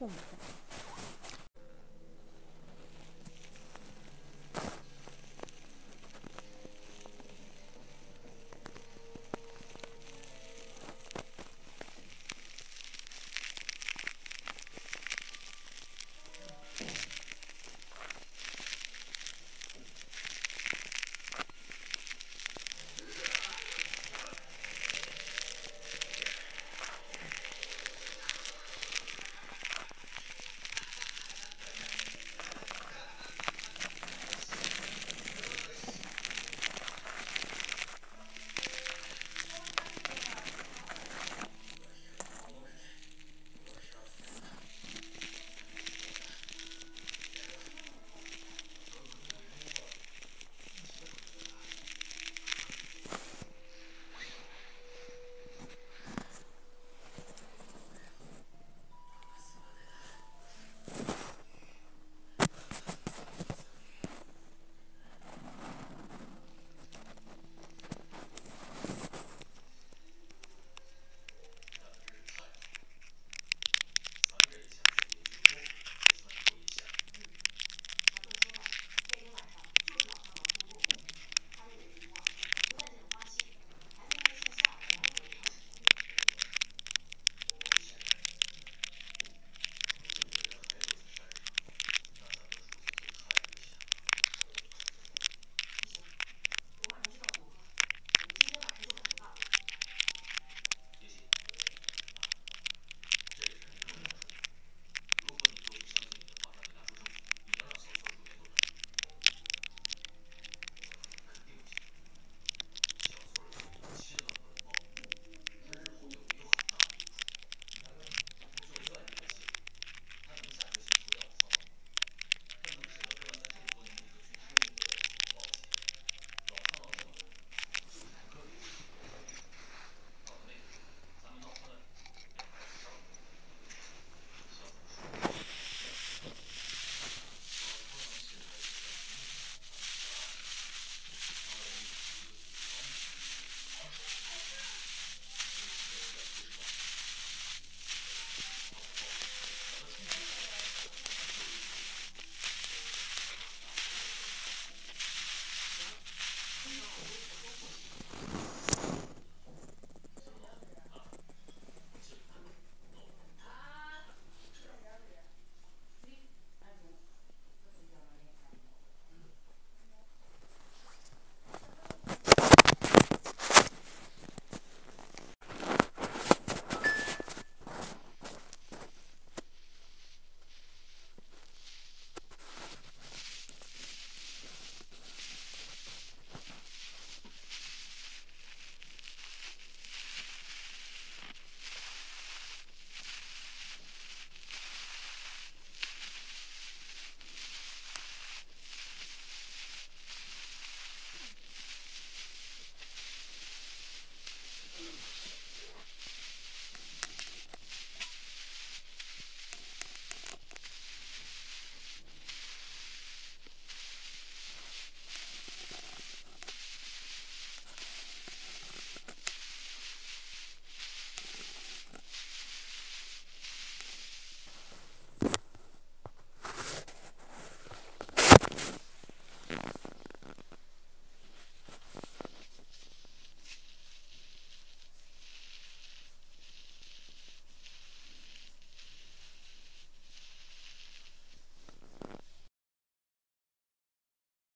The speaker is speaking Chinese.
这么便宜